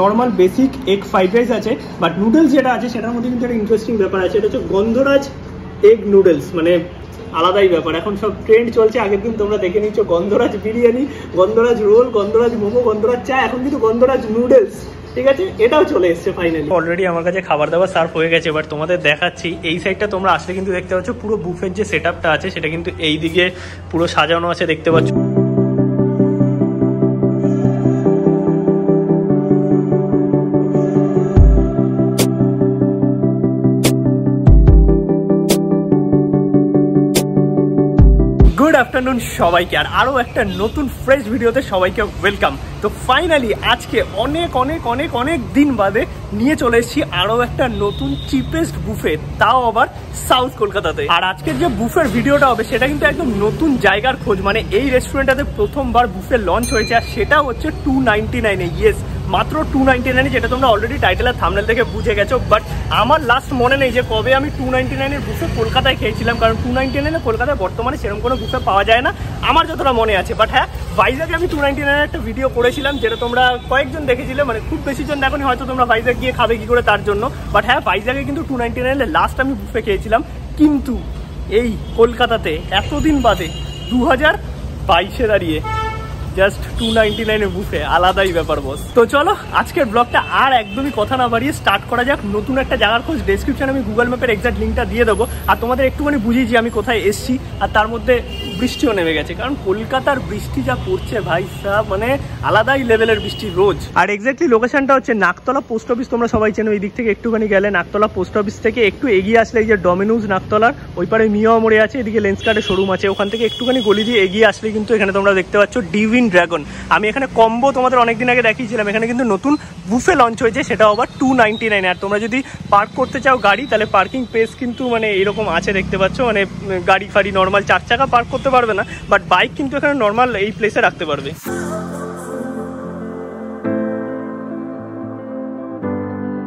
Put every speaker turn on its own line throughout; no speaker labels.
Normal basic egg fried rice আছে but noodles যেটা আছে, সেটার মধ্যে কিন্তু একটা ইন্টারেস্টিং ব্যাপার আছে। এটা হচ্ছে গন্ধরাজ এগ নুডলস মানে আলাদাই ব্যাপার। এখন সব ট্রেন্ড চলছে, আগের দিন তোমরা দেখে নিচ্ছ গন্ধরাজ বিরিয়ানি, গন্ধরাজ রোল, গন্ধরাজ মোমো, গন্ধরাজ চা, এখন কিন্তু গন্ধরাজ নুডলস ঠিক আছে? এটাও চলে এসছে ফাইনালি অলরেডি আমার কাছে খাবার দাবার সার্ভ হয়ে গেছে এবার তোমাদের দেখাচ্ছি, এই সাইডটা তোমরা আসলে কিন্তু দেখতে পাচ্ছ, পুরো বুফের যে সেট আছে, সেটা কিন্তু এই দিকে পুরো সাজানো আছে, দেখতে পাচ্ছ। আফটারনুন সবাইকে, আর আরও একটা নতুন ফ্রেশ ভিডিওতে সবাইকে ওয়েলকাম তো ফাইনালি আজকে অনেক অনেক অনেক অনেক দিন বাদে নিয়ে চলে এসেছি আরও একটা নতুন চিপেস্ট বুফে তাও আবার সাউথ কলকাতাতে। আর আজকের যে বুফের ভিডিওটা হবে, সেটা কিন্তু একদম নতুন জায়গার খোঁজ মানে এই রেস্টুরেন্টটাতে প্রথমবার বুফে লঞ্চ হয়েছে, আর সেটা হচ্ছে টু নাইনটি নাইনে ইয়েস মাত্র টু নাইনটি নাইনে যেটা তোমরা অলরেডি টাইটেলের থামনেল থেকে বুঝে গেছো বাট আমার লাস্ট মনে নেই যে কবে আমি টু নাইনটি নাইনের বুফে কলকাতায় খেয়েছিলাম, কারণ টু নাইনটি নাইনে কলকাতায় বর্তমানে সেরকম কোনো বুফে পাওয়া যায় না, আমার যতটা মনে আছে। বাট হ্যাঁ ভাইজাগে আমি টু নাইনটি নাইনের একটা ভিডিও করেছিলাম, যেটা তোমরা কয়েকজন দেখেছিলে মানে খুব বেশি জন দেখো হয়তো তোমরা ভাইজাগ গিয়ে খাবে কি করে তার জন্য। বাট হ্যাঁ ভাইজাগে কিন্তু টু নাইনটি নাইনের লাস্ট আমি বুফে খেয়েছিলাম, কিন্তু এই কলকাতাতে এতদিন বাদে দু হাজার বাইশে দাঁড়িয়ে জাস্ট টু নাইনটি নাইনের বুফে আলাদাই ব্যাপার বস তো চলো, আজকের ব্লগটা আর একদমই কথা না বাড়িয়ে স্টার্ট করা যাক। নতুন একটা জায়গার খোঁজ ডেসক্রিপশনে আমি গুগল ম্যাপের এক্সাক্ট লিঙ্কটা দিয়ে দেবো। আর তোমাদের একটুখানি বুঝিয়েছি আমি কোথায় এসছি, আর তার মধ্যে বৃষ্টিও নেমে গেছে। কারণ কলকাতার বৃষ্টি যা পড়ছে, ভাই সাহ মানে আলাদাই লেভেলের বৃষ্টি রোজ। আর এক্স্যাক্টলি লোকেশনটা হচ্ছে নাকতলা পোস্ট অফিস তোমরা সবাই চেনো এই দিক থেকে একটুখানি গেলে নাকতলা পোস্ট অফিস থেকে একটু এগিয়ে আসলে এই যে ডমিনোজ নাকতলার ওই পারে মিয়া মোড়ে আছে, এদিকে লেন্স কার্ডের শোরুম আছে। ওখান থেকে একটুখানি গলি দিয়ে এগিয়ে আসলে কিন্তু এখানে তোমরা দেখতে পাচ্ছ ডিভিন ড্রাগন আমি এখানে কম্বো তোমাদের অনেকদিন আগে দেখিয়েছিলাম, এখানে কিন্তু নতুন বুফে লঞ্চ হয়েছে সেটা আবার টু নাইনটি নাইন আর তোমরা যদি পার্ক করতে চাও গাড়ি, তাহলে পার্কিং প্লেস কিন্তু মানে এরকম আছে, দেখতে পাচ্ছ। মানে গাড়ি ফাড়ি নর্মাল চার চাকা পার্ক করতে পারবে না বাট বাইক কিন্তু এখানে নর্মাল এই প্লেসে রাখতে পারবে।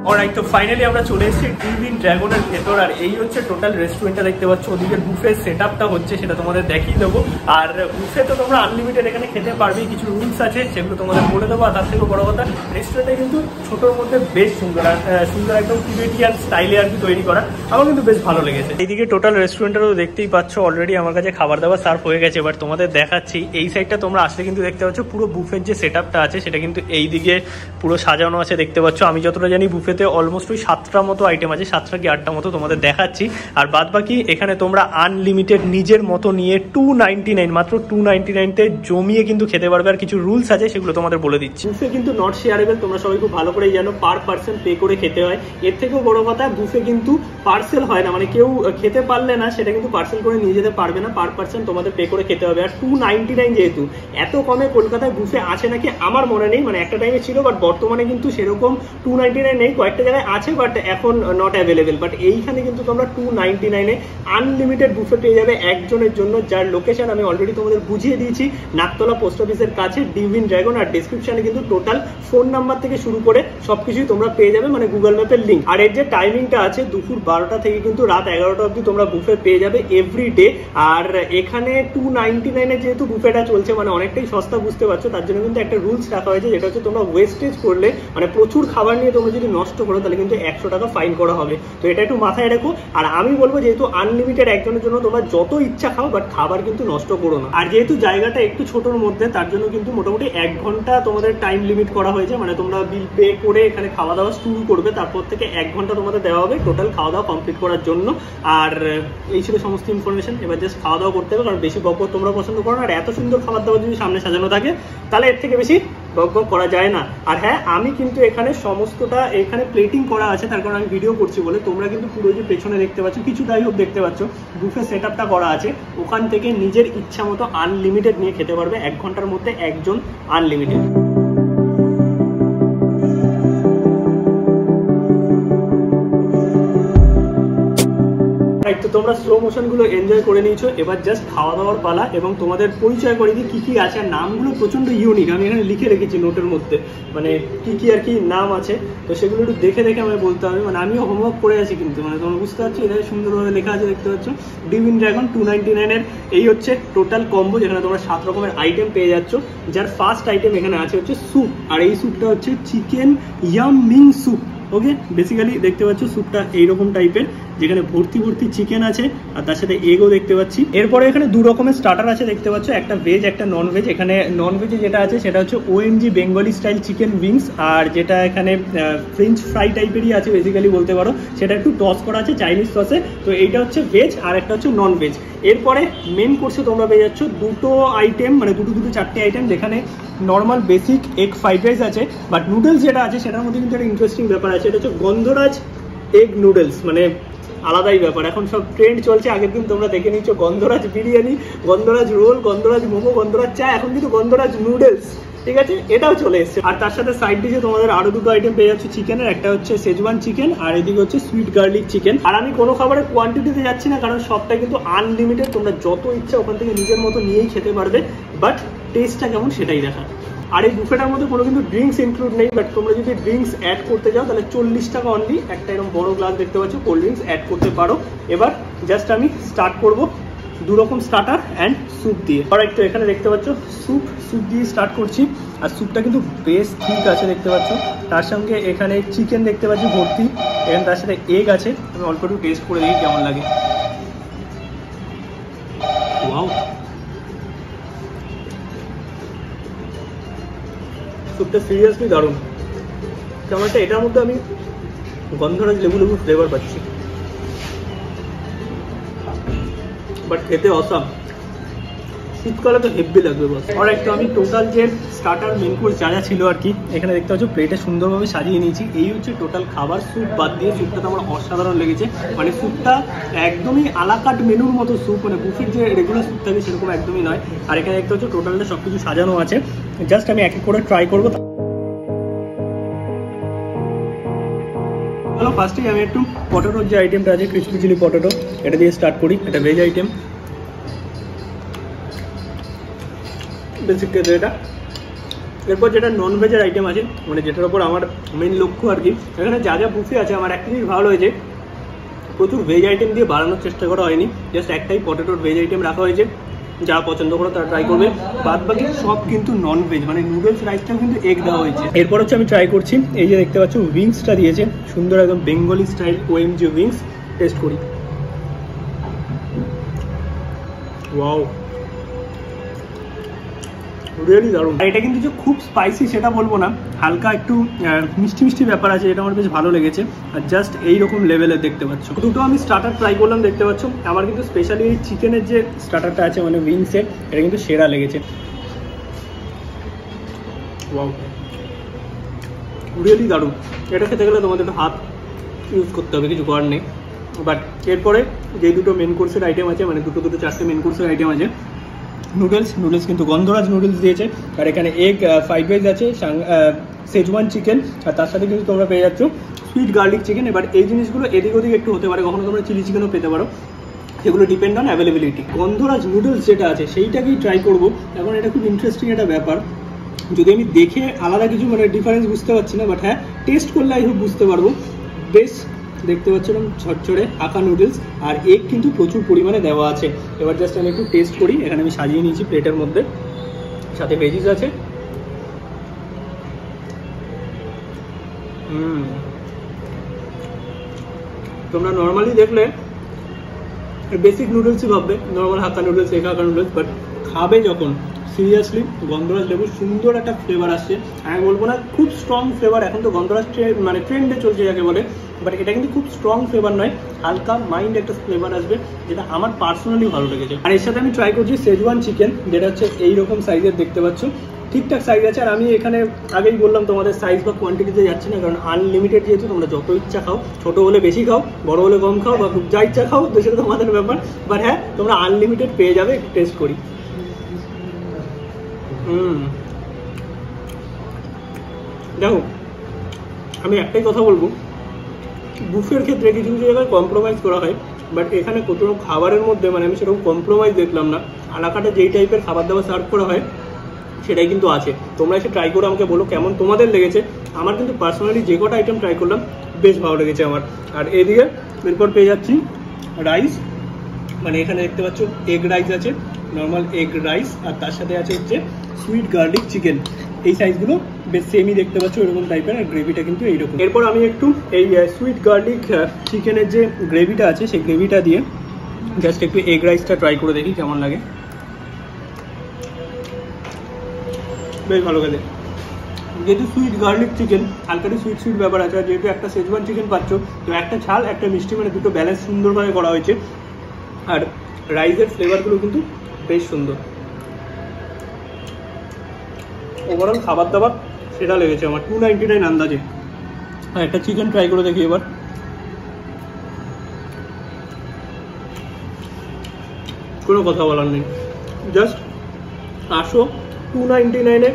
অলরাইট তো ফাইনালি আমরা চলে এসেছি ডিভিন ড্রাগনের ভেতর, আর এই হচ্ছে টোটাল রেস্টুরেন্টটা দেখতে পাচ্ছ। ওদিকে বুফে সেট হচ্ছে, সেটা তোমাদের দেখিয়ে দেবো। আর বুফে তো তোমরা আনলিমিটেড এখানে খেতে পারবে, কিছু রুলস আছে, সেগুলো তোমাদের বলে দেবো। আর তার থেকে বড় কথা রেস্টুরেন্টটা কিন্তু ছোটোর মধ্যে বেশ সুন্দর, আর সুন্দর একদম টিবেটিয়ান স্টাইলে আর কি তৈরি করা। আমার কিন্তু বেশ ভালো লেগেছে। এইদিকে টোটাল রেস্টুরেন্টেরও দেখতেই পাচ্ছ অলরেডি আমার কাছে খাবার দাবার সার্ভ হয়ে গেছে। এবার তোমাদের দেখাচ্ছি, এই সাইডটা তোমরা আসলে কিন্তু দেখতে পাচ্ছ, পুরো বুফের যে সেট আছে, সেটা কিন্তু এই দিকে পুরো সাজানো আছে, দেখতে পাচ্ছ। আমি যতটা জানি বুফে বুফেতে অলমোস্ট ওই সাতটা মতো আইটেম আছে, সাতটা কি আটটা মতো তোমাদের দেখাচ্ছি। আর বাদ বাকি এখানে তোমরা আনলিমিটেড নিজের মতো নিয়ে টু নাইনটি নাইন মাত্র টু নাইনটি নাইনতে জমিয়ে কিন্তু খেতে পারবে। আর কিছু রুলস আছে, সেগুলো তোমাদের বলে দিচ্ছি। বুফে কিন্তু নট শেয়ারেবল তোমরা সবাই খুব ভালো করেই জানো পার পার্সন পে করে খেতে হয়। এর থেকেও বড় কথা বুফে কিন্তু পার্সেল হয় না। মানে কেউ খেতে পারলে না, সেটা কিন্তু পার্সেল করে নিয়ে যেতে পারবে না। পার পার্সন তোমাদের পে করে খেতে হবে। আর টু নাইনটি নাইন যেহেতু, এত কমে কলকাতায় বুফে আছে নাকি আমার মনে নেই। মানে একটা টাইমে ছিল বাট বর্তমানে কিন্তু সেরকম টু নাইনটি নাইন নেই। কয়েকটা জায়গায় আছে বাট এখন নট অ্যাভেলেবেল বাট এইখানে কিন্তু তোমরা টু নাইনটি নাইনে আনলিমিটেড বুফে পেয়ে যাবে একজনের জন্য, যার লোকেশন আমি অলরেডি তোমাদের বুঝিয়ে দিয়েছি। নাকতলা পোস্ট অফিসের কাছে ডিভিন ড্রাগন আর ডিসক্রিপশনে কিন্তু টোটাল ফোন নাম্বার থেকে শুরু করে সবকিছুই তোমরা পেয়ে যাবে মানে গুগল ম্যাপের লিঙ্ক আর এর যে টাইমিংটা আছে, দুপুর বারোটা থেকে কিন্তু রাত এগারোটা অবধি তোমরা বুফে পেয়ে যাবে এভরি ডে আর এখানে টু নাইনটি নাইনে যেহেতু বুফেটা চলছে মানে অনেকটাই সস্তা, বুঝতে পারছ, তার জন্য কিন্তু একটা রুলস রাখা হয়েছে, যেটা হচ্ছে তোমরা ওয়েস্টেজ করলে মানে প্রচুর খাবার নিয়ে তোমরা যদি নষ্ট করো, তাহলে কিন্তু একশো টাকা ফাইন করা হবে। তো এটা একটু মাথায় রেখো। আর আমি বলব, যেহেতু আনলিমিটেড একজনের জন্য তোমরা যত ইচ্ছা খাও বাট খাবার কিন্তু নষ্ট করো না। আর যেহেতু জায়গাটা একটু ছোটোর মধ্যে, তার জন্য কিন্তু মোটামুটি এক ঘণ্টা তোমাদের টাইম লিমিট করা হয়েছে। মানে তোমরা বিল পে করে এখানে খাওয়া দাওয়া শুরু করবে, তারপর থেকে এক ঘণ্টা তোমাদের দেওয়া হবে টোটাল খাওয়া দাওয়া কমপ্লিট করার জন্য। আর, এই ছিল সমস্ত ইনফরমেশন এবার জাস্ট খাওয়া দাওয়া করতে হবে, কারণ বেশি বক তোমরা পছন্দ করো না। আর এত সুন্দর খাবার দাবার যদি সামনে সাজানো থাকে, তাহলে এর থেকে বেশি বক করা যায় না। আর হ্যাঁ আমি কিন্তু এখানে সমস্তটা, এখানে প্লেটিং করা আছে, তার কারণে আমি ভিডিও করছি বলে। তোমরা কিন্তু পুরো যে পেছনে দেখতে পাচ্ছ, কিছু যাই হোক দেখতে পাচ্ছ বুফে সেট আপটা করা আছে। ওখান থেকে নিজের ইচ্ছা মতো আনলিমিটেড নিয়ে খেতে পারবে। এক ঘণ্টার মধ্যে একজন আনলিমিটেড অলরাইট তো তোমরা স্লো মোশনগুলো এনজয় করে নিয়েছো। এবার জাস্ট খাওয়া দাওয়ার পালা এবং তোমাদের পরিচয় করে দিই, কী কী আছে আর নামগুলো প্রচণ্ড ইউনিক আমি এখানে লিখে রেখেছি নোটের মধ্যে মানে কী কী আর কি নাম আছে। তো সেগুলো একটু দেখে দেখে আমায় বলতে হবে। মানে আমিও হোমওয়ার্ক করে আছি কিন্তু মানে তোমরা বুঝতে পারছ এখানে সুন্দরভাবে লেখা আছে, দেখতে পাচ্ছ। ডিভিন ড্রাগন টু নাইনটি নাইনের এই হচ্ছে টোটাল কম্বো যেখানে তোমরা সাত রকমের আইটেম পেয়ে যাচ্ছ। যার ফার্স্ট আইটেম এখানে আছে হচ্ছে স্যুপ আর এই স্যুপটা হচ্ছে chicken yum ming soup okay basically দেখতে পাচ্ছ স্যুপটা এইরকম টাইপের যেখানে ভর্তি ভর্তি চিকেন আছে, আর তার সাথে এগও দেখতে পাচ্ছি। এরপরে এখানে দু রকমের স্টার্টার আছে, দেখতে পাচ্ছ, একটা ভেজ একটা নন ভেজ এখানে নন ভেজে যেটা আছে, সেটা হচ্ছে OMG Bengali style chicken wings আর যেটা এখানে ফ্রেঞ্চ ফ্রাই টাইপেরই আছে বেসিক্যালি বলতে পারো। সেটা একটু টস করা আছে চাইনিজ সসে তো এইটা হচ্ছে ভেজ আর একটা হচ্ছে নন ভেজ এরপরে মেন কোর্সে তোমরা পেয়ে যাচ্ছ দুটো আইটেম মানে দুটো দুটো চারটে আইটেম যেখানে normal basic egg fried rice আছে। বাট নুডলস যেটা আছে, সেটার মধ্যে কিন্তু একটা ইন্টারেস্টিং ব্যাপার আছে এটা হচ্ছে গন্ধরাজ এগ নুডলস মানে আলাদাই ব্যাপার। এখন সব ট্রেন্ড চলছে, আগের দিন তোমরা দেখে নিচ্ছ গন্ধরাজ বিরিয়ানি, গন্ধরাজ রোল, গন্ধরাজ মোমো, গন্ধরাজ চা, এখন কিন্তু গন্ধরাজ নুডলস ঠিক আছে? এটাও চলে এসছে। আর তার সাথে সাইড ডিশে তোমাদের আরও দুটো আইটেম পেয়ে যাচ্ছে চিকেনের একটা হচ্ছে সেজওয়ান চিকেন আর এদিকে হচ্ছে সুইট গার্লিক চিকেন আর আমি কোনো খাবারের কোয়ান্টিটিতে যাচ্ছি না, কারণ সবটা কিন্তু আনলিমিটেড তোমরা যত ইচ্ছা ওখান থেকে নিজের মতো নিয়েই খেতে পারবে বাট টেস্টটা কেমন সেটাই দেখা আর এই বুফেটার মধ্যে কোনো কিন্তু ড্রিঙ্কস ইনক্লুড নেই বাট তোমরা যদি ড্রিঙ্কস অ্যাড করতে যাও, তাহলে চল্লিশ টাকা অনলি একটা এরকম বড় গ্লাস দেখতে পাচ্ছ কোল্ড ড্রিঙ্কস অ্যাড করতে পারো। এবার জাস্ট আমি স্টার্ট করব দু রকম স্টার্টার অ্যান্ড স্যুপ দিয়ে। আর একটু এখানে দেখতে পাচ্ছ স্যুপ স্যুপ দিয়ে স্টার্ট করছি। আর স্যুপটা কিন্তু বেশ ঠিক আছে দেখতে পাচ্ছ। তার সঙ্গে এখানে চিকেন দেখতে পাচ্ছি, ভর্তি। এখানে তার সাথে এগ আছে। আমি অল্প একটু টেস্ট করে দেখি কেমন লাগে। ওয়াও স্যুপটা সিরিয়াসলি দারুণ। কেমনটা এটার মধ্যে আমি গন্ধরাজ লেবু লেবু ফ্লেভার পাচ্ছি। বাট খেতে অসাম শীতকালে তো হেভি লাগবে বস আর একটা আমি টোটাল যে স্টার্টার মেন যা যা ছিল আর কি, এখানে দেখতে পাচ্ছ প্লেটে সুন্দরভাবে সাজিয়ে নিয়েছি। এই হচ্ছে টোটাল খাবার স্যুপ বাদ দিয়ে স্যুপটা তো আমার অসাধারণ লেগেছে। মানে স্যুপটা একদমই আলাকাট মেনুর মতো স্যুপ মানে বুফের যে রেগুলার স্যুপ থাকে সেরকম একদমই নয়। আর এখানে দেখতে পাচ্ছ টোটালটা সব কিছু সাজানো আছে। জাস্ট আমি এক এক করে ট্রাই করব। হ্যালো ফার্স্টেই আমি একটু পটেটোর যে আইটেমটা আছে ক্রিসপি চিলি পটেটো এটা দিয়ে স্টার্ট করি। এটা ভেজ আইটেম বেসিক খেতে এটা। এরপর যেটা নন ভেজের আইটেম আছে মানে যেটার উপর আমার মেন লক্ষ্য আর কি, এখানে যা যা বুফে আছে, আমার একটা জিনিস ভালো হয়েছে। প্রচুর ভেজ আইটেম দিয়ে বাড়ানোর চেষ্টা করা হয়নি জাস্ট একটাই পটেটোর ভেজ আইটেম রাখা হয়েছে, যারা পছন্দ করে তারা ট্রাই করবে। বাদ বাকি সব কিন্তু নন ভেজ মানে নুডলস রাইসটাও কিন্তু এগ দেওয়া হয়েছে। এরপর হচ্ছে আমি ট্রাই করছি, এই যে দেখতে পাচ্ছ উইংসটা দিয়েছে, সুন্দর একদম Bengali style O M G wings taste করি। ওয়াও রিয়েলি দারুণ। আর এটা কিন্তু যে খুব স্পাইসি সেটা বলব না। হালকা একটু মিষ্টি মিষ্টি ব্যাপার আছে এটা আমার বেশ ভালো লেগেছে। আর জাস্ট এইরকম লেভেলের দেখতে পাচ্ছ। দুটো আমি স্টার্টার ট্রাই করলাম দেখতে পাচ্ছ। আমার কিন্তু স্পেশালি এই চিকেনের যে স্টার্টারটা আছে মানে উইংসের এটা কিন্তু সেরা লেগেছে। রিয়েলি দারুণ। এটা খেতে গেলে তোমাদের একটু হাত ইউজ করতে হবে কিছু করার নেই। বাট এরপরে যে দুটো মেন কোর্সের আইটেম আছে মানে দুটো দুটো চারটে মেন কোর্সের আইটেম আছে নুডলস নুডলস কিন্তু গন্ধরাজ নুডলস দিয়েছে। আর এখানে এগ ফ্রাইড রাইস আছে সেজওয়ান চিকেন আর তার সাথে কিন্তু তোমরা পেয়ে যাচ্ছ সুইট গার্লিক চিকেন এবার এই জিনিসগুলো এদিক ওদিক একটু হতে পারে, কখনো তোমরা চিলি চিকেনও পেতে পারো। সেগুলো depend on availability Gondhoraj noodles যেটা আছে, সেইটাকেই ট্রাই করব। এখন এটা খুব ইন্টারেস্টিং একটা ব্যাপার। যদি আমি দেখে আলাদা কিছু মানে ডিফারেন্স বুঝতে পারছি না বাট হ্যাঁ টেস্ট করলে আই হোক বুঝতে পারব। বেশ দেখতে পাচ্ছিলাম ঝরঝরে আঁকা নুডলস আর এগ কিন্তু প্রচুর পরিমাণে দেওয়া আছে। এবার জাস্ট আমি একটু টেস্ট করি, এখানে আমি সাজিয়ে নিয়েছি প্লেটের মধ্যে। সাথে ভেজিস আছে। তোমরা নর্মালি দেখলে বেসিক নুডলসই ভাববে normal hakka noodles egg hakka noodles but খাবে যখন সিরিয়াসলি গন্ধরাজ লেবুর সুন্দর একটা ফ্লেভার আসছে। আমি বলব না, খুব স্ট্রং ফ্লেভার এখন তো গন্ধরাজ মানে ট্রেন্ডে চলছে যাকে বলে। বাট এটা কিন্তু খুব স্ট্রং ফ্লেভার নয়। হালকা মাইন্ড একটা ফ্লেভার আসবে, যেটা আমার পার্সোনালি ভালো লেগেছে। আর এর সাথে আমি ট্রাই করছি সেজওয়ান চিকেন যেটা হচ্ছে এইরকম সাইজের দেখতে পাচ্ছ। ঠিকঠাক সাইজ আছে, আর আমি এখানে আগেই বললাম তোমাদের সাইজ বা কোয়ান্টিটিতে যাচ্ছে না, কারণ আনলিমিটেড যেহেতু তোমরা যত ইচ্ছা খাও, ছোটো হলে বেশি খাও, বড় হলে কম খাও, বা যা ইচ্ছা খাও, তো সেটা তোমাদের ব্যাপার। বাট হ্যাঁ তোমরা আনলিমিটেড পেয়ে যাবে টেস্ট করি। হুম। দেখো, আমি একটাই কথা বলব। বুফের ক্ষেত্রে কিছু কিছু জায়গায় কম্প্রোমাইজ করা হয় বাট এখানে কোনো খাবারের মধ্যে মানে আমি সেরকম কম্প্রোমাইজ দেখলাম না। আলাকাটা যেই টাইপের খাবার দাবার সার্ভ করা হয়, সেটাই কিন্তু আছে। তোমরা এসে ট্রাই করে, আমাকে বলো কেমন তোমাদের লেগেছে। আমার কিন্তু পার্সোনালি যে কটা আইটেম ট্রাই করলাম, বেশ ভালো লেগেছে আমার। আর এদিকে এরপর পেয়ে যাচ্ছি রাইস মানে এখানে দেখতে পাচ্ছ এগ রাইস আছে নর্মাল এগ রাইস আর তার সাথে আছে হচ্ছে সুইট গার্লিক চিকেন এই সাইজগুলো বেশ সেমই দেখতে পাচ্ছ এরকম টাইপের আর গ্রেভিটা কিন্তু এইরকম। এরপর আমি একটু এই সুইট গার্লিক চিকেনের যে গ্রেভিটা আছে, সেই গ্রেভিটা দিয়ে জাস্ট একটু এগ রাইসটা ট্রাই করে দেখি কেমন লাগে। বেশ ভালো গেলে যেহেতু সুইট গার্লিক চিকেন হালকাটি সুইট সুইট ব্যাপার আছে, আর যেহেতু একটা শেজওয়ান চিকেন পাচ্ছ, তো একটা ঝাল, একটা মিষ্টি মানে দুটো ব্যালেন্স সুন্দরভাবে করা হয়েছে। আর রাইসের ফ্লেভারগুলো কিন্তু বেশ সুন্দর। ওভারঅল খাবার দাবার সেটা লেগেছে আমার। টু নাইনটি নাইন আন্দাজে একটা চিকেন ট্রাই করে দেখি এবার। কোনো কথা বলার নেই। জাস্ট আসো টু নাইনটি নাইনে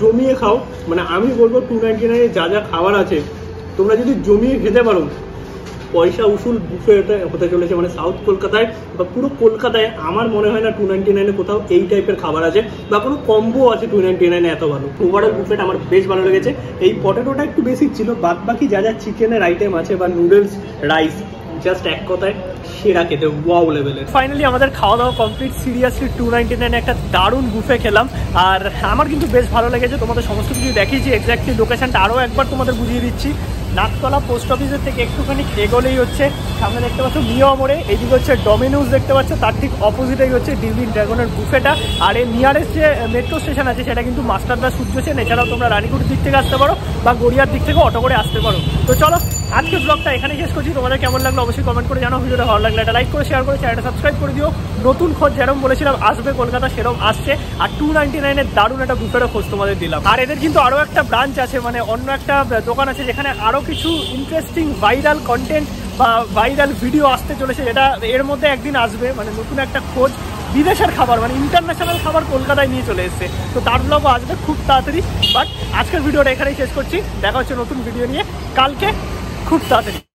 জমিয়ে খাও। মানে আমি বলব টু নাইনটি নাইনে যা যা খাবার আছে, তোমরা যদি জমিয়ে খেতে পারো পয়সা উসুল বুফে হতে চলেছে মানে সাউথ কলকাতায় বা পুরো কলকাতায় আমার মনে হয় না টু নাইনটি নাইনে কোথাও এই টাইপের খাবার আছে বা কোনো কম্বো আছে টু নাইনটি নাইনে এত ভালো। ওভারঅল বুফেটা আমার বেশ ভালো লেগেছে। এই পটেটোটা একটু বেশি ছিল বাদ বাকি যা যা চিকেনের আইটেম আছে বা নুডলস রাইস জাস্ট এক কথায় সেরা খেতে ওয়াও লেভেলের ফাইনালি আমাদের খাওয়া দাওয়া কমপ্লিট সিরিয়াসলি টু নাইনটি নাইনে একটা দারুণ বুফে খেলাম। আর আমার কিন্তু বেশ ভালো লেগেছে, তোমাদের সমস্ত কিছু দেখিয়েছি এক্স্যাক্টলি লোকেশনটা আরও একবার তোমাদের বুঝিয়ে দিচ্ছি। নাকতলা পোস্ট অফিসের থেকে একটুখানি এগোলেই হচ্ছে। সামনে দেখতে পাচ্ছ মিয়া মোড়ে, এদিকে হচ্ছে ডমিনোজ দেখতে পাচ্ছ, তার ঠিক অপোজিটেই হচ্ছে ডিজনি ড্রাগনের বুফেটা। আর এর নিয়ারেস্ট যে মেট্রো স্টেশন আছে, সেটা কিন্তু মাস্টারদা সূর্য সেন, এছাড়াও তোমরা রানীকুট দিক থেকে আসতে পারো বা গড়িয়ার দিক থেকে অটো করে আসতে পারো। তো চলো আজকের ব্লগটা এখানে শেষ করছি। তোমাদের কেমন লাগল অবশ্যই কমেন্ট করে জানাও। ভিডিওটা ভালো লাগলে একটা লাইক করে শেয়ার করে চ্যানেলটা সাবস্ক্রাইব করে দিও। নতুন খোঁজ যেরকম বলেছিলাম, আসবে কলকাতা সেরকম আসছে। আর টু নাইনটি নাইনের দারুণ একটা বুফেরও খোঁজ তোমাদের দিলাম। আর এদের কিন্তু আরও একটা ব্রাঞ্চ আছে মানে অন্য একটা দোকান আছে, যেখানে আরও কিছু ইন্টারেস্টিং ভাইরাল কন্টেন্ট বা ভাইরাল ভিডিও আসতে চলেছে, যেটা এর মধ্যে একদিন আসবে মানে নতুন একটা খোঁজ বিদেশের খাবার মানে ইন্টারন্যাশনাল খাবার কলকাতায় নিয়ে চলে এসছে। তো তার ব্লগও আসবে খুব তাড়াতাড়ি। বাট আজকের ভিডিওটা এখানেই শেষ করছি। দেখা হচ্ছে নতুন ভিডিও নিয়ে। কালকে খুব তাড়াতাড়ি